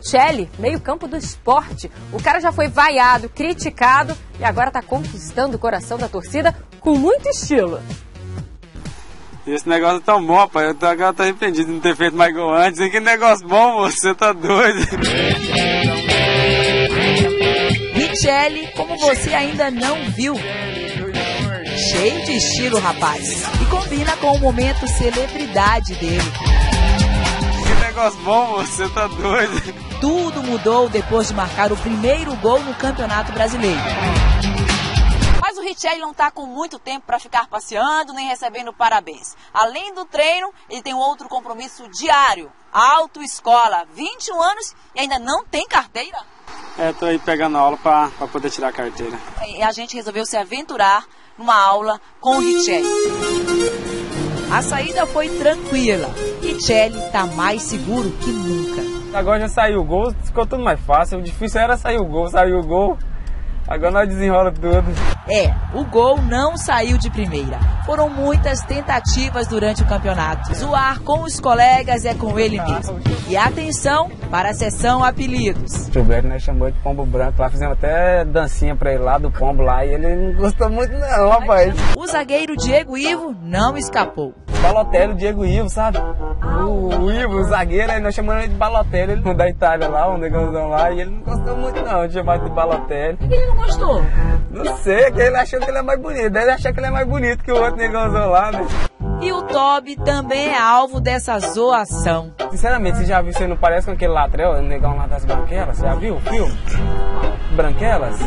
Richelli, meio-campo do esporte. O cara já foi vaiado, criticado e agora está conquistando o coração da torcida com muito estilo. Esse negócio é tão bom, pai. Eu tô, agora tô arrependido de não ter feito mais gol antes. Que negócio bom, você tá doido. Richelli, como você ainda não viu. Cheio de estilo, rapaz. E combina com o momento celebridade dele. Negócio bom, você tá doido. Tudo mudou depois de marcar o primeiro gol no Campeonato Brasileiro. Mas o Richelli não está com muito tempo para ficar passeando nem recebendo parabéns. Além do treino, ele tem um outro compromisso diário: autoescola. 21 anos e ainda não tem carteira? É, tô aí pegando aula para poder tirar a carteira. E a gente resolveu se aventurar numa aula com o Richelli. A saída foi tranquila. Richelli está mais seguro que nunca. Agora já saiu o gol, ficou tudo mais fácil. O difícil era sair o gol, saiu o gol. Agora nós desenrola tudo. É, o gol não saiu de primeira. Foram muitas tentativas durante o campeonato. Zoar com os colegas é com ele mesmo. E atenção para a sessão apelidos. O Gilberto né, chamou de pombo branco lá, fizemos até dancinha pra ele lá do pombo lá e ele não gostou muito não, rapaz. O zagueiro Diego Ivo não escapou. Balotelli, o Diego Ivo, sabe? O, o Ivo, o zagueiro, aí nós chamamos ele de Balotelli, ele da Itália lá, um negãozão lá, e ele não gostou muito não de chamar de Balotelli. Ele não gostou? Não sei, que ele achou que ele é mais bonito, deve achar que ele é mais bonito que o outro negãozão lá, né? E o Toby também é alvo dessa zoação. Sinceramente, você já viu, você não parece com aquele latrel, o negão lá das branquelas? Você já viu o filme? Branquelas?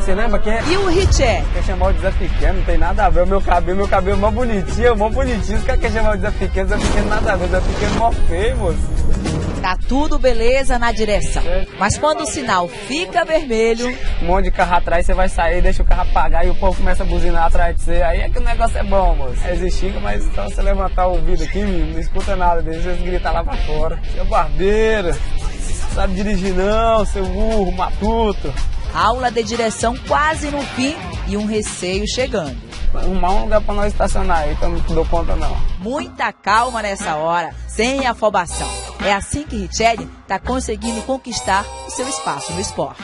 Você lembra que é? E o Riché? Quer chamar o Zé Pequeno, não tem nada a ver. O meu cabelo, meu cabelo é mó bonitinho, mó bonitinho. Os caras querem chamar o Zé Pequeno, Zé Pequeno nada a ver. Zé Pequeno é mó feio, moço. Tá tudo beleza na direção. Mas quando o sinal fica vermelho. Um monte de carro atrás, você vai sair, deixa o carro apagar e o povo começa a buzinar atrás de você. Aí é que o negócio é bom, moço. É existir, mas só você levantar o ouvido aqui, não escuta nada, deixa você gritar lá pra fora. Seu barbeiro, sabe dirigir não, seu burro, matuto. Aula de direção quase no fim e um receio chegando. Um lugar pra nós estacionar eu não dou conta não. Muita calma nessa hora, sem afobação. É assim que Richelli está conseguindo conquistar o seu espaço no esporte.